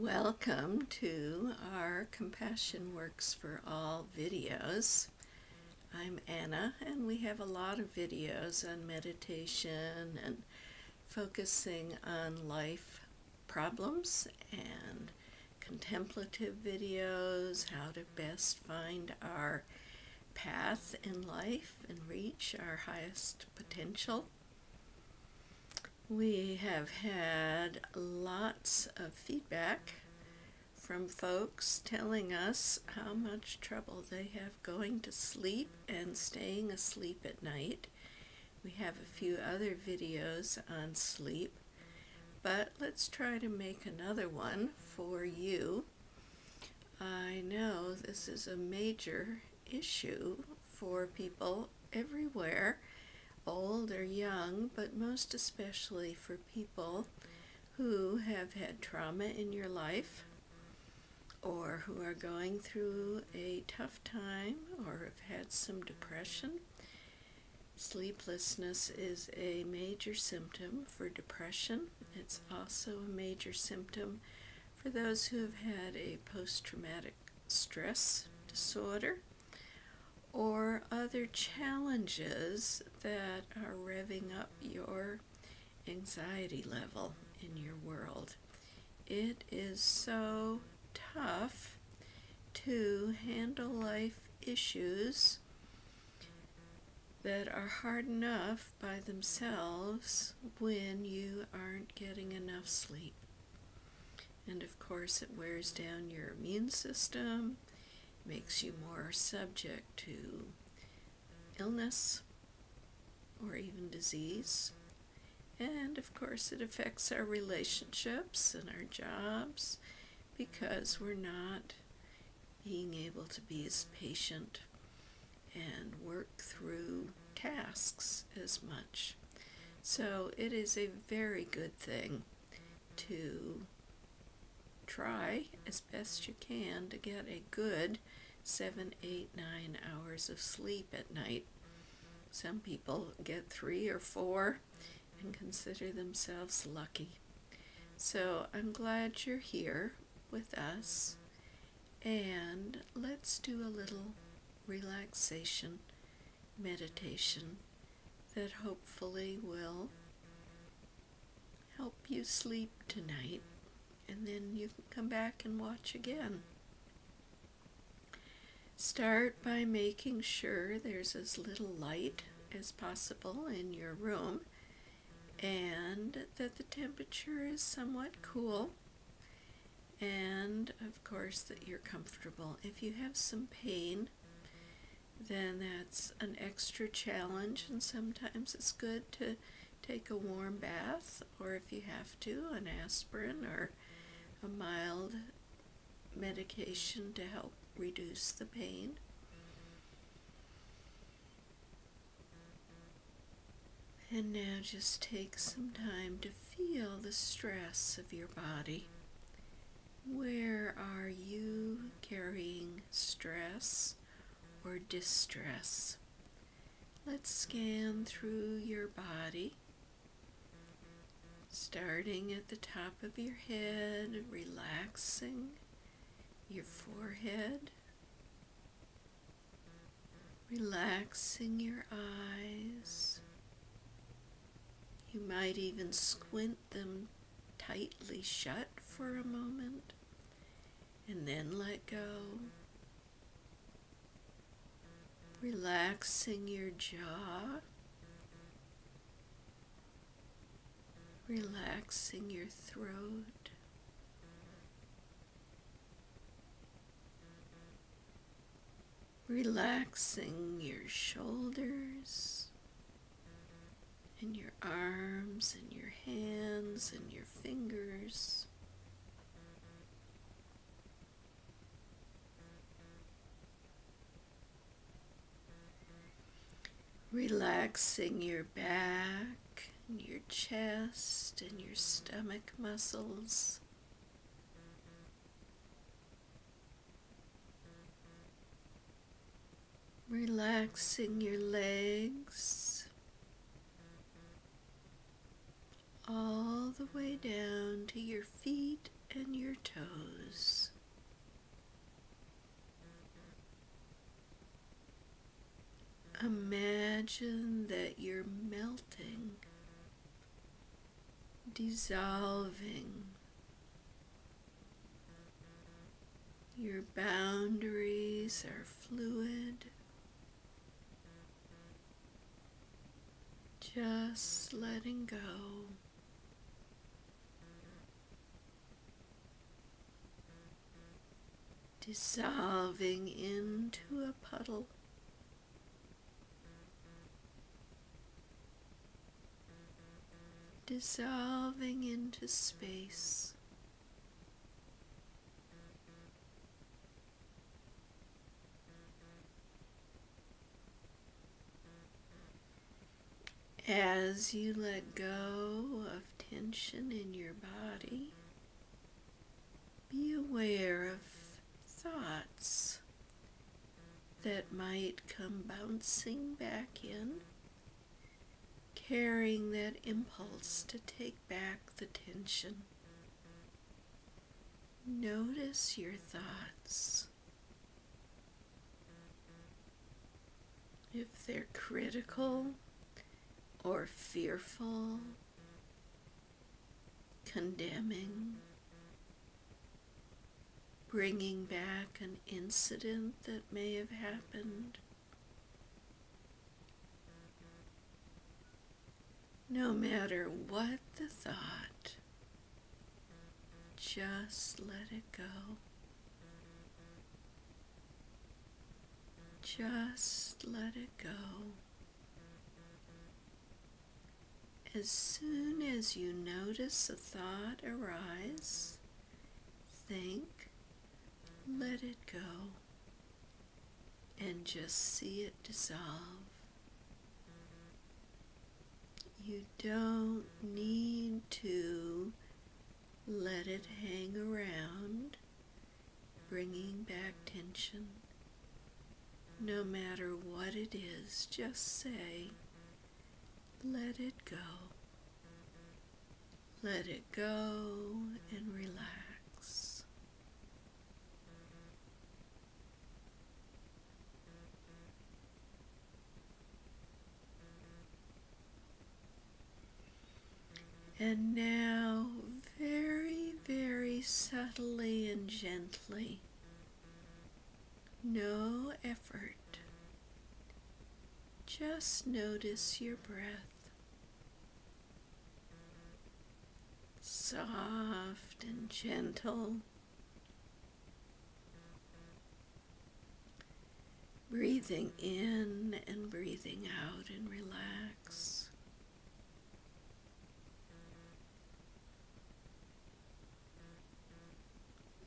Welcome to our Compassion Works for All videos. I'm Anna, and we have a lot of videos on meditation and focusing on life problems and contemplative videos, how to best find our path in life and reach our highest potential. We have had lots of feedback from folks telling us how much trouble they have going to sleep and staying asleep at night. We have a few other videos on sleep, but let's try to make another one for you. I know this is a major issue for people everywhere old or young, but most especially for people who have had trauma in your life or who are going through a tough time or have had some depression. Sleeplessness is a major symptom for depression. It's also a major symptom for those who have had a post traumatic stress disorder or other challenges that are revving up your anxiety level in your world. It is so tough to handle life issues that are hard enough by themselves when you aren't getting enough sleep. And of course, it wears down your immune system, makes you more subject to illness or even disease. And of course, it affects our relationships and our jobs because we're not being able to be as patient and work through tasks as much. So it is a very good thing to try as best you can to get a good seven, eight, nine hours of sleep at night. Some people get three or four and consider themselves lucky. So I'm glad you're here with us. And let's do a little relaxation meditation that hopefully will help you sleep tonight and then you can come back and watch again. Start by making sure there's as little light as possible in your room and that the temperature is somewhat cool and of course that you're comfortable. If you have some pain, then that's an extra challenge and sometimes it's good to take a warm bath or if you have to, an aspirin or a mild medication to help reduce the pain. And now just take some time to feel the stress of your body. Where are you carrying stress or distress? Let's scan through your body starting at the top of your head, relaxing your forehead, relaxing your eyes. You might even squint them tightly shut for a moment and then let go. Relaxing your jaw relaxing your throat. Relaxing your shoulders and your arms and your hands and your fingers. Relaxing your back and your chest and your stomach muscles. Relaxing your legs all the way down to your feet and your toes. Imagine that you're melting, dissolving. Your boundaries are fluid. Just letting go. Dissolving into a puddle. Dissolving into space. As you let go of tension in your body, be aware of thoughts that might come bouncing back in, carrying that impulse to take back the tension. Notice your thoughts. If they're critical, or fearful, condemning, bringing back an incident that may have happened. No matter what the thought, just let it go. Just let it go. As soon as you notice a thought arise, think, let it go, and just see it dissolve. You don't need to let it hang around, bringing back tension. No matter what it is, just say, let it go. Let it go and relax. And now, very, very subtly and gently, no effort, just notice your breath. Soft and gentle. Breathing in and breathing out and relax.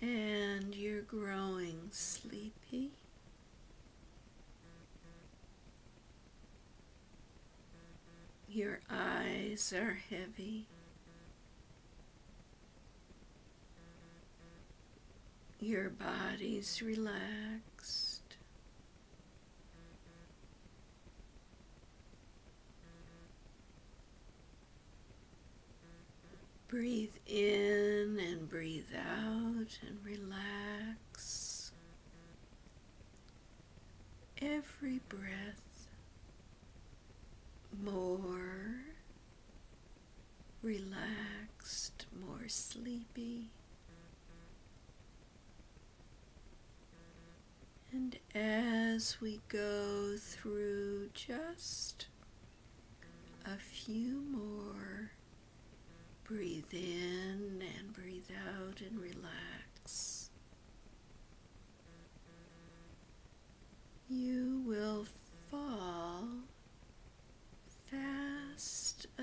And you're growing sleepy. Your eyes are heavy. Your body's relaxed. Breathe in and breathe out and relax. Every breath more relaxed, more sleepy. And as we go through just a few more, breathe in and breathe out and relax.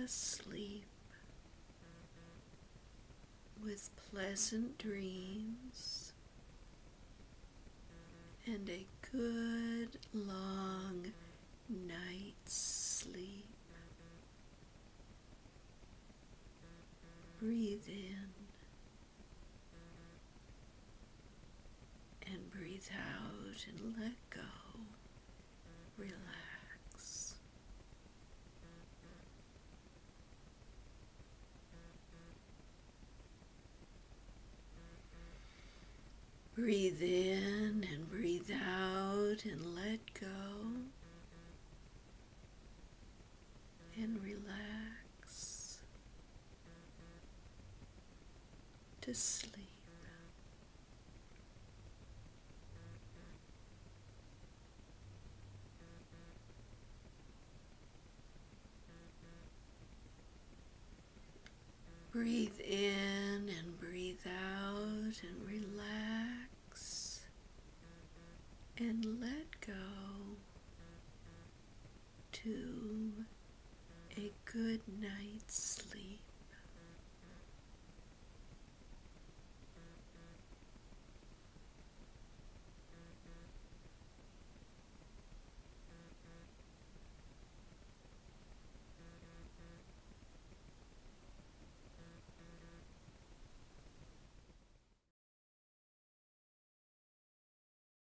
Asleep with pleasant dreams and a good long night's sleep. Breathe in and breathe out and let go. Relax. Breathe in and breathe out and let go. And relax to sleep. Breathe in